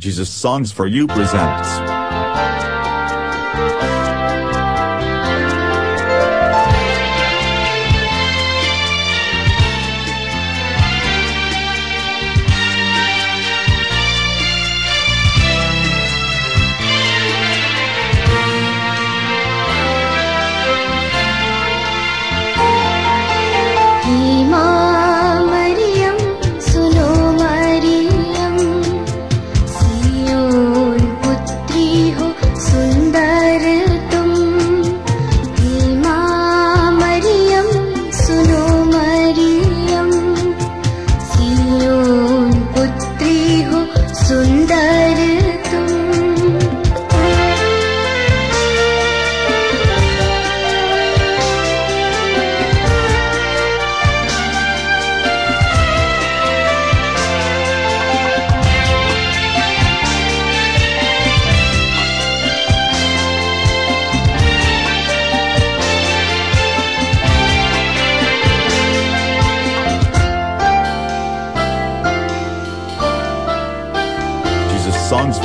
Jesus Songs for You presents.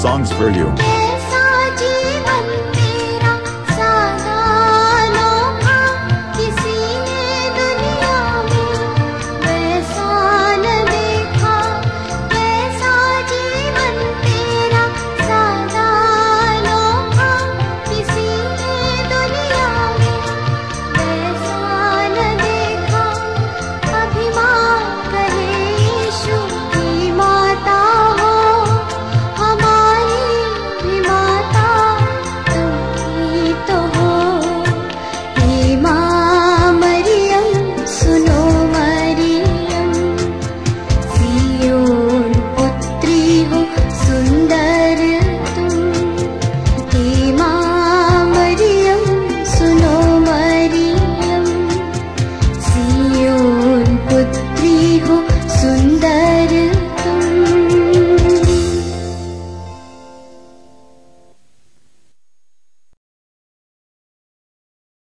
songs for you.